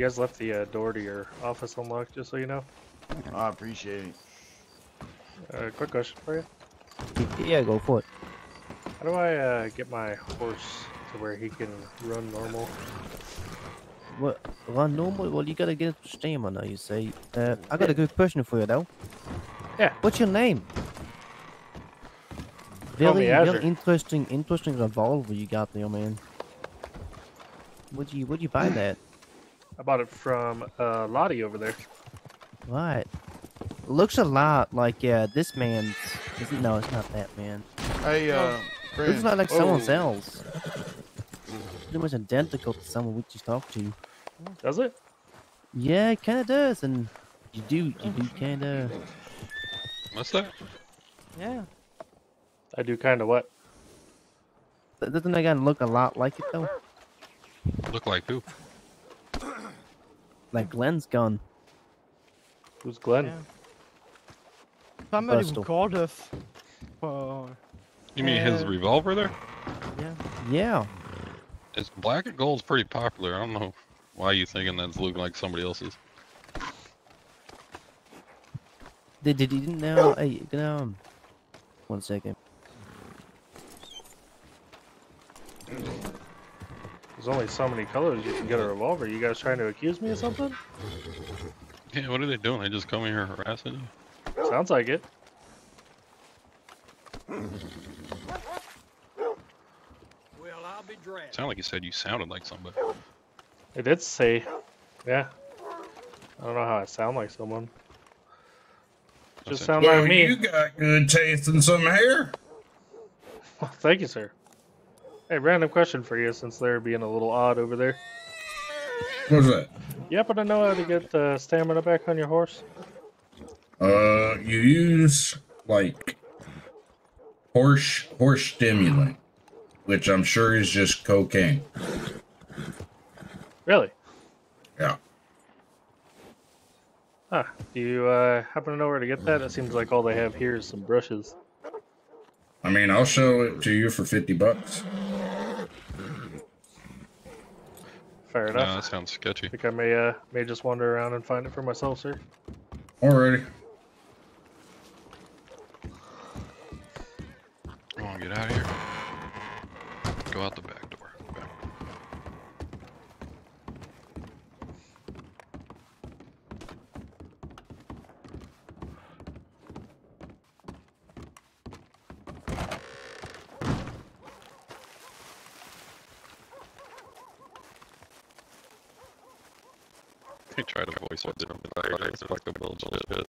You guys left the uh, door to your office unlocked, just so you know. I appreciate it. Uh, quick question for you. Yeah, go for it. How do I uh, get my horse to where he can run normal? What? Run normal? Well, you gotta get stamina, you see. Uh, I got a good question for you, though. Yeah. What's your name? Call me Very, very interesting, interesting revolver you got there, man. Would you, would you buy that? I bought it from uh, Lottie over there. What? Looks a lot like uh, this man's. Is? No, it's not that man. Hey, uh, Looks friend. not like someone Oh. else. It was identical to someone we just talked to. Does it? Yeah, it kind of does, and you do, you do kind of. What's that? Yeah. I do kind of what? Doesn't that guy look a lot like it though? Look like who? Like Glenn's gun. Who's Glenn? Yeah. Somebody Bristol. called us. For, You mean his Uh, revolver there? yeah. Yeah. It's black and gold's pretty popular. I don't know why you're thinking that's looking like somebody else's. Did did you know? Hey, you know, um, one second. There's only so many colors you can get a revolver. You guys trying to accuse me of something? Yeah, what are they doing? They just come here harassing you? Sounds like it. Well, I'll be dragged. Sound like you said you sounded like somebody. It did say, yeah. I don't know how I sound like someone. Just That's sound Well, like me. you got good taste in some hair. Well, thank you, sir. Hey, random question for you, since they're being a little odd over there. What's that? You happen to know how to get uh, stamina back on your horse? Uh, you use like horse horse stimulant, which I'm sure is just cocaine. Really? Yeah. Huh. Do you uh, happen to know where to get that? It seems like all they have here is some brushes. I mean, I'll show it to you for fifty bucks. Fair No, enough. that sounds sketchy. I think I may uh, may just wander around and find it for myself, sir. Alrighty. I want to get out of here. Go out the. Back. He tried to voice what's different. It's like a bullshit.